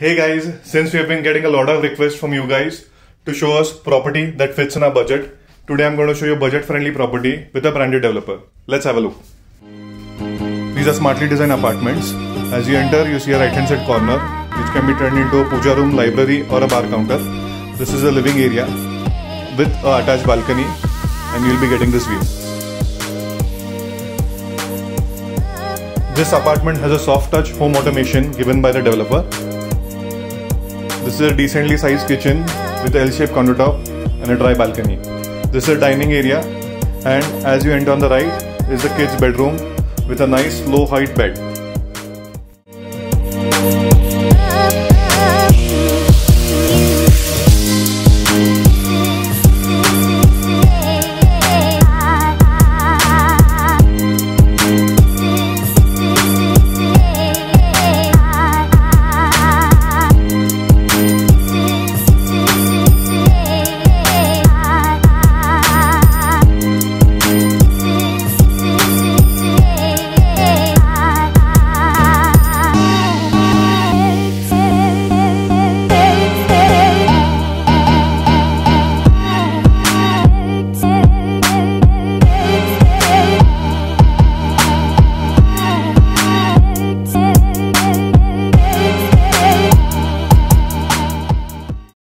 Hey guys, since we have been getting a lot of requests from you guys to show us property that fits in our budget, today I'm going to show you a budget friendly property with a branded developer. Let's have a look. These are smartly designed apartments. As you enter, you see a right hand side corner which can be turned into a puja room, library, or a bar counter. This is a living area with a attached balcony, and you'll be getting this view. This apartment has a soft touch home automation given by the developer. This is a decently sized kitchen with L-shaped countertop and a dry balcony. This is a dining area and as you enter on the right is the kids bedroom with a nice low height bed.